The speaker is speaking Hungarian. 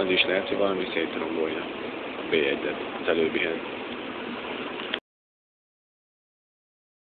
Az is lehet, hogy valami szétrombolja a B1-et, az előbbihez.